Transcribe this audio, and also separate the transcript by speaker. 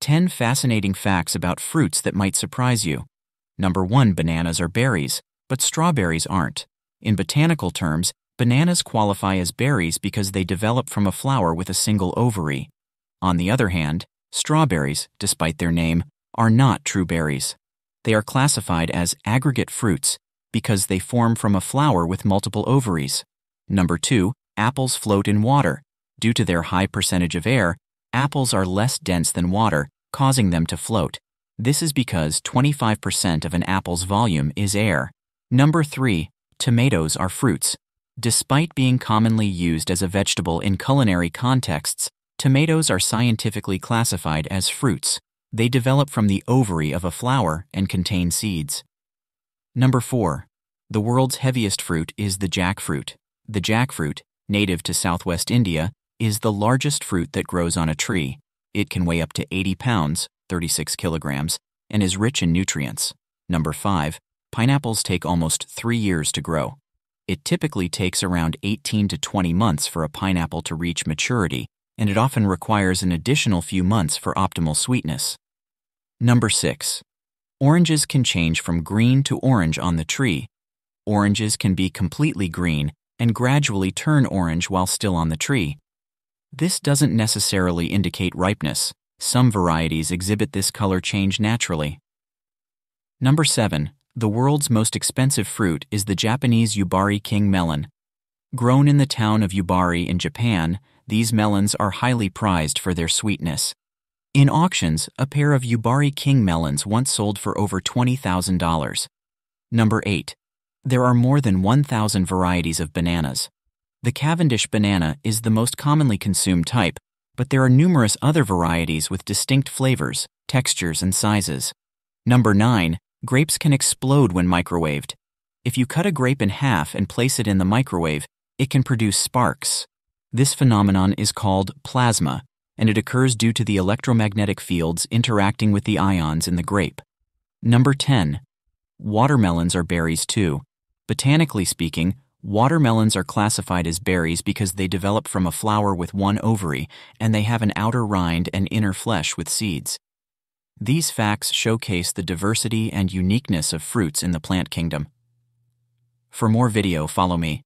Speaker 1: 10 fascinating facts about fruits that might surprise you. Number 1. Bananas are berries, but strawberries aren't. In botanical terms, bananas qualify as berries because they develop from a flower with a single ovary. On the other hand, strawberries, despite their name, are not true berries. They are classified as aggregate fruits because they form from a flower with multiple ovaries. Number 2. Apples float in water. Due to their high percentage of air, apples are less dense than water, causing them to float. This is because 25% of an apple's volume is air. Number 3. Tomatoes are fruits. Despite being commonly used as a vegetable in culinary contexts, tomatoes are scientifically classified as fruits. They develop from the ovary of a flower and contain seeds. Number 4. The world's heaviest fruit is the jackfruit. The jackfruit, native to southwest India, is the largest fruit that grows on a tree. It can weigh up to 80 pounds, 36 kilograms, and is rich in nutrients. Number 5. Pineapples take almost three years to grow. It typically takes around 18 to 20 months for a pineapple to reach maturity, and it often requires an additional few months for optimal sweetness. Number 6. Oranges can change from green to orange on the tree. Oranges can be completely green and gradually turn orange while still on the tree. This doesn't necessarily indicate ripeness. Some varieties exhibit this color change naturally. Number 7. The world's most expensive fruit is the Japanese Yubari King melon. Grown in the town of Yubari in Japan, these melons are highly prized for their sweetness. In auctions, a pair of Yubari King melons once sold for over $20,000. Number 8. There are more than 1,000 varieties of bananas. The Cavendish banana is the most commonly consumed type, but there are numerous other varieties with distinct flavors, textures, and sizes. Number 9. Grapes can explode when microwaved. If you cut a grape in half and place it in the microwave, it can produce sparks. This phenomenon is called plasma, and it occurs due to the electromagnetic fields interacting with the ions in the grape. Number 10. Watermelons are berries too. Botanically speaking, Watermelons are classified as berries because they develop from a flower with one ovary and they have an outer rind and inner flesh with seeds. These facts showcase the diversity and uniqueness of fruits in the plant kingdom. For more video, follow me.